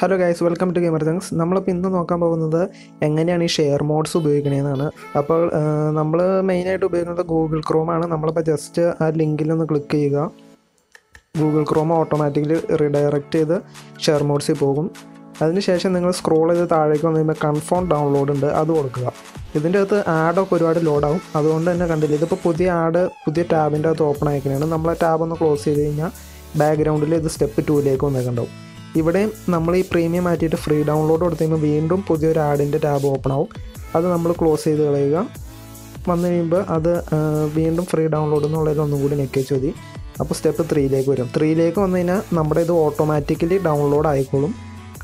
Hello guys welcome to gamer Jung's നമ്മളിപ്പോൾ ഇന്ന് നോക്കാൻ പോകുന്നത് എങ്ങനെയാണ് ഈ ഷെയർ മോഡ്സ് ഉപയോഗിക്കണതെന്നാണ് അപ്പോൾ നമ്മൾ മെയിനായിട്ട് ഉപയോഗിക്കുന്നത് ഗൂഗിൾ ക്രോമാണ് നമ്മളിപ്പോൾ ജസ്റ്റ് ആ ലിങ്കിൽ ഒന്ന് ക്ലിക്ക് ചെയ്യുക. ഗൂഗിൾ ക്രോം ഓട്ടോമാറ്റിക്കലി റിഡയറക്റ്റ് ചെയ്ത് ഷെയർ മോഡ്സിൽ പോകും. അതിനുശേഷം നിങ്ങൾ സ്ക്രോൾ ചെയ്ത് താഴേക്ക് വന്നു കഴിയുമ്പോൾ കൺഫോം ഡൗൺലോഡ് ഉണ്ട്. അത് കൊടുക്കുക. ഇതിന്റെ അകത്ത് ആഡൊക്കെ ഒരുപാട് ലോഡാവും അതുകൊണ്ട് തന്നെ കണ്ടില്ല ഇതിപ്പോൾ പുതിയ ആഡ് പുതിയ ടാബിന്റെ അകത്ത് ഓപ്പൺ ആയിക്കണേണ്. നമ്മൾ ടാബ് ഒന്ന് ക്ലോസ് ചെയ്ത് കഴിഞ്ഞാൽ ബാക്ക്ഗ്രൗണ്ടിൽ ഇത് സ്റ്റെപ്പ് ടൂയിലേക്ക് വന്നേക്കുണ്ടാവും. ഇവിടെയും നമ്മൾ ഈ പ്രീമിയം മാറ്റിയിട്ട് ഫ്രീ ഡൗൺലോഡ് കൊടുത്തു കഴിയുമ്പോൾ വീണ്ടും പുതിയൊരു ആഡിന്റെ ടാബ് ഓപ്പൺ ആവും. അത് നമ്മൾ ക്ലോസ് ചെയ്ത് കളയുക. വന്നു കഴിയുമ്പോൾ അത് വീണ്ടും ഫ്രീ ഡൗൺലോഡ് എന്നുള്ളതിൽ ഒന്നും കൂടി നെക്കിച്ച് മതി. അപ്പോൾ സ്റ്റെപ്പ് ത്രീയിലേക്ക് വരും. ത്രീയിലേക്ക് വന്നു കഴിഞ്ഞാൽ നമ്മുടെ ഇത് ഓട്ടോമാറ്റിക്കലി ഡൗൺലോഡ് ആയിക്കോളും.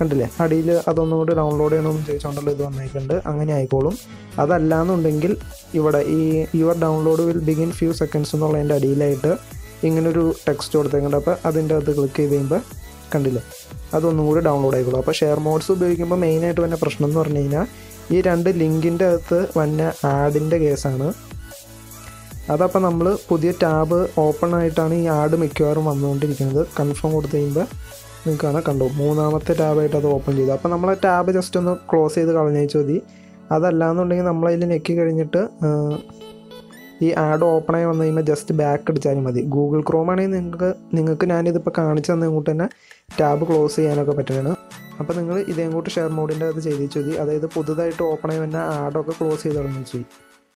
കണ്ടില്ലേ? അടിയിൽ അതൊന്നും കൂടി ഡൗൺലോഡ് ചെയ്യണമെന്ന് ചോദിച്ചുകൊണ്ടുള്ള ഇത് വന്നേക്കുന്നുണ്ട്. അങ്ങനെ ആയിക്കോളും. അതല്ലാന്നുണ്ടെങ്കിൽ ഇവിടെ ഈ your download will begin few seconds എന്നുള്ളതിന്റെ അടിയിലായിട്ട് ഇങ്ങനൊരു ടെക്സ്റ്റ് കൊടുത്തേക്കുന്നുണ്ട്. അപ്പോൾ അതിന്റെ അകത്ത് ക്ലിക്ക് ചെയ്ത് കഴിയുമ്പോൾ കണ്ടില്ലേ? അതൊന്നും കൂടി ഡൗൺലോഡ് ആയിക്കോളും. അപ്പോൾ ഷെയർ മോഡ്സ് ഉപയോഗിക്കുമ്പോൾ മെയിനായിട്ട് വന്ന പ്രശ്നം എന്ന് പറഞ്ഞു കഴിഞ്ഞാൽ ഈ രണ്ട് ലിങ്കിന്റെ അകത്ത് വന്ന ആഡിന്റെ കേസാണ് അതപ്പോൾ നമ്മൾ പുതിയ ടാബ് ഓപ്പൺ ആയിട്ടാണ് ഈ ആഡ് മിക്കവാറും വന്നുകൊണ്ടിരിക്കുന്നത്. കൺഫേം കൊടുത്തു കഴിയുമ്പോൾ നിങ്ങൾക്ക് കാണാം. കണ്ടു? മൂന്നാമത്തെ ടാബായിട്ട് അത് ഓപ്പൺ ചെയ്തു. അപ്പോൾ നമ്മൾ ആ ടാബ് ജസ്റ്റ് ഒന്ന് ക്ലോസ് ചെയ്ത് കളഞ്ഞേച്ച് മതി. അതല്ലാന്നുണ്ടെങ്കിൽ നമ്മളതിൽ ഞെക്കി കഴിഞ്ഞിട്ട് ഈ ആഡ് ഓപ്പൺ ആയി വന്നു കഴിയുമ്പോൾ ജസ്റ്റ് ബാക്ക് അടിച്ചാലും മതി. ഗൂഗിൾ ക്രോം ആണെങ്കിൽ നിങ്ങൾക്ക് നിങ്ങൾക്ക് ഞാനിതിപ്പോൾ കാണിച്ചു തന്നെ ഇങ്ങോട്ട് തന്നെ ടാബ് ക്ലോസ് ചെയ്യാനൊക്കെ പറ്റുന്നതാണ്. അപ്പോൾ നിങ്ങൾ ഇതേ ഷെയർ മോഡിന്റെ അത് ചെയ്തിച്ചു മതി. അതായത് പുതുതായിട്ട് ഓപ്പൺ ആയി വന്ന ആഡൊക്കെ ക്ലോസ് ചെയ്ത് തുടങ്ങി മതി